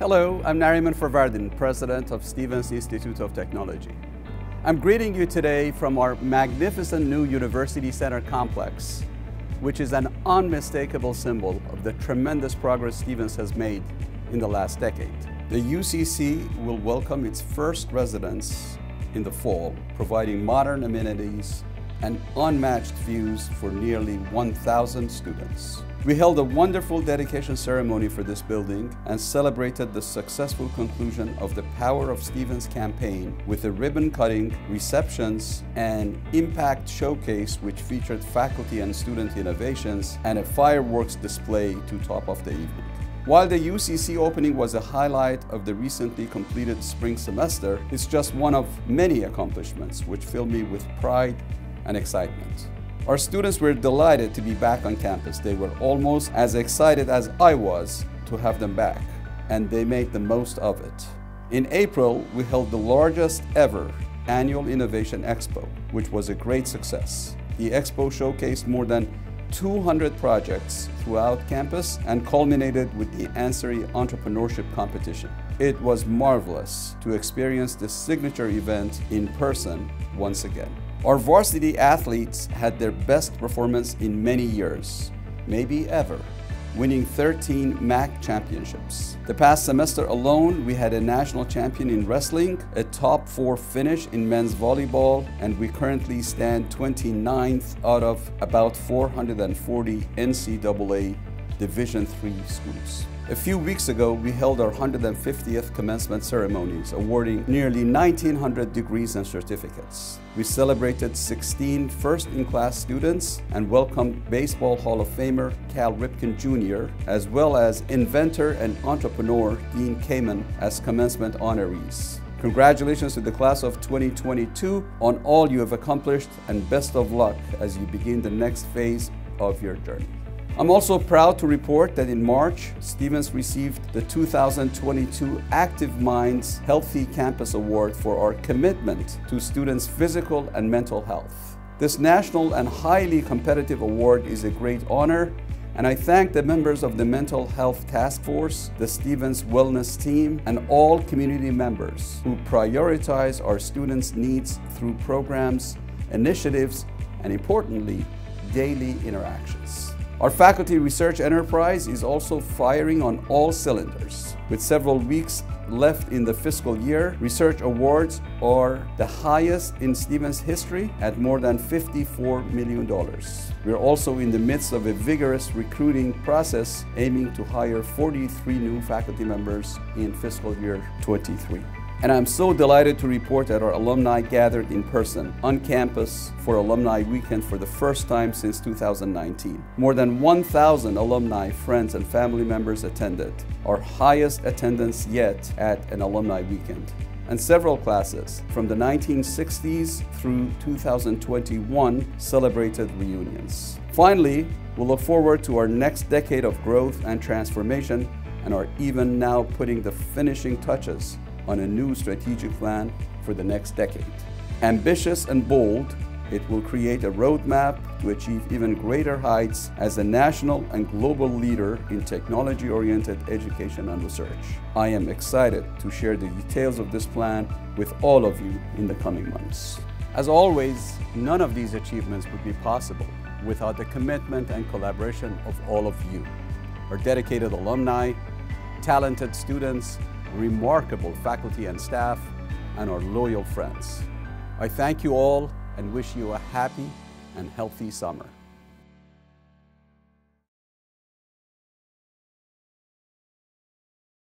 Hello, I'm Nariman Farvardin, President of Stevens Institute of Technology. I'm greeting you today from our magnificent new University Center complex, which is an unmistakable symbol of the tremendous progress Stevens has made in the last decade. The UCC will welcome its first residents in the fall, providing modern amenities and unmatched views for nearly 1,000 students. We held a wonderful dedication ceremony for this building and celebrated the successful conclusion of the Power of Stevens campaign with a ribbon cutting, receptions, and impact showcase which featured faculty and student innovations and a fireworks display to top off the evening. While the UCC opening was a highlight of the recently completed spring semester, it's just one of many accomplishments which fill me with pride and excitement. Our students were delighted to be back on campus. They were almost as excited as I was to have them back, and they made the most of it. In April, we held the largest ever annual Innovation Expo, which was a great success. The expo showcased more than 200 projects throughout campus and culminated with the Ansari Entrepreneurship Competition. It was marvelous to experience this signature event in person once again. Our varsity athletes had their best performance in many years, maybe ever, winning 13 MAC championships. The past semester alone, we had a national champion in wrestling, a top four finish in men's volleyball, and we currently stand 29th out of about 440 NCAA Division III schools. A few weeks ago, we held our 150th commencement ceremonies, awarding nearly 1,900 degrees and certificates. We celebrated 16 first-in-class students and welcomed Baseball Hall of Famer Cal Ripken Jr., as well as inventor and entrepreneur Dean Kamen as commencement honorees. Congratulations to the class of 2022 on all you have accomplished and best of luck as you begin the next phase of your journey. I'm also proud to report that in March, Stevens received the 2022 Active Minds Healthy Campus Award for our commitment to students' physical and mental health. This national and highly competitive award is a great honor, and I thank the members of the Mental Health Task Force, the Stevens Wellness Team, and all community members who prioritize our students' needs through programs, initiatives, and importantly, daily interactions. Our faculty research enterprise is also firing on all cylinders. With several weeks left in the fiscal year, research awards are the highest in Stevens history at more than $54 million. We're also in the midst of a vigorous recruiting process aiming to hire 43 new faculty members in fiscal year 23. And I'm so delighted to report that our alumni gathered in person on campus for Alumni Weekend for the first time since 2019. More than 1,000 alumni, friends, and family members attended, our highest attendance yet at an Alumni Weekend. And several classes from the 1960s through 2021 celebrated reunions. Finally, we'll look forward to our next decade of growth and transformation and are even now putting the finishing touches on a new strategic plan for the next decade. Ambitious and bold, it will create a roadmap to achieve even greater heights as a national and global leader in technology-oriented education and research. I am excited to share the details of this plan with all of you in the coming months. As always, none of these achievements would be possible without the commitment and collaboration of all of you, our dedicated alumni, talented students, remarkable faculty and staff, and our loyal friends. I thank you all and wish you a happy and healthy summer.